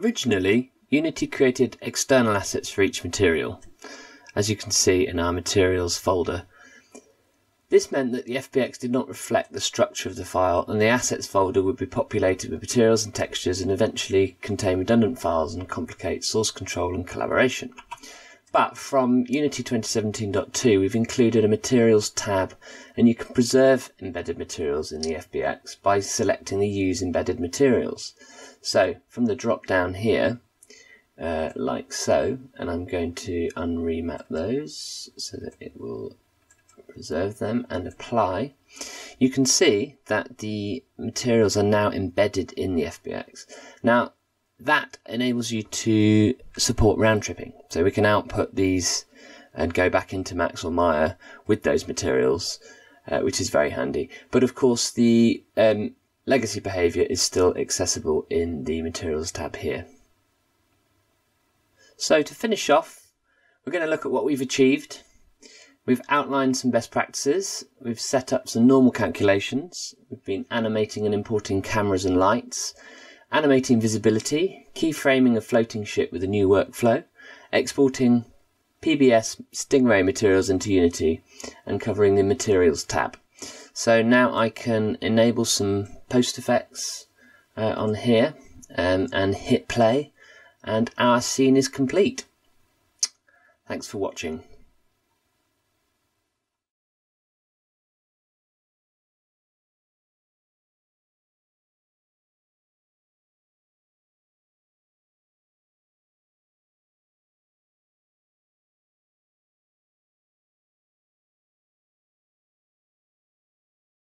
Originally, Unity created external assets for each material, as you can see in our materials folder. This meant that the FBX did not reflect the structure of the file, and the assets folder would be populated with materials and textures and eventually contain redundant files and complicate source control and collaboration. But from Unity 2017.2, we've included a materials tab, and you can preserve embedded materials in the FBX by selecting the Use Embedded Materials. So from the drop down here, uh, like so, and I'm going to unremap those so that it will preserve them and apply, you can see that the materials are now embedded in the FBX. Now, that enables you to support round tripping. So we can output these and go back into Max or Maya with those materials, uh, which is very handy. But of course, the um, legacy behavior is still accessible in the materials tab here. So to finish off, we're going to look at what we've achieved We've outlined some best practices. We've set up some normal calculations. We've been animating and importing cameras and lights, animating visibility, keyframing a floating ship with a new workflow, exporting PBS Stingray materials into Unity, and covering the materials tab. So now I can enable some post effects uh, on here um, and hit play, and our scene is complete. Thanks for watching.